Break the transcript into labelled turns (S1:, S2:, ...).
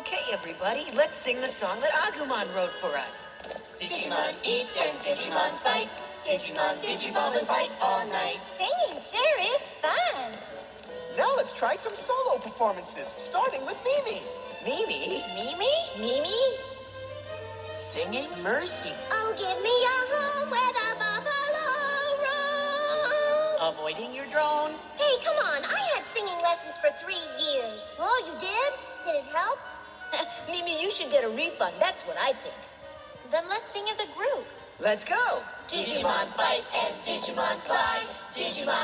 S1: Okay, everybody, let's sing the song that Agumon wrote for us.
S2: Digimon eat and Digimon fight. Digimon digivolve and fight all night.
S3: Singing sure is fun.
S4: Now let's try some solo performances, starting with Mimi.
S1: Mimi,
S3: Mimi? Mimi?
S1: singing Mercy.
S3: Oh, give me a home where the buffalo roam.
S1: Avoiding your drone.
S3: Hey, come on. I had singing lessons for three years. Oh, you did? Did
S5: should get a refund. That's what I think.
S3: Then let's sing as a group.
S1: Let's go.
S2: Digimon fight and Digimon fly. Digimon digivolve and away.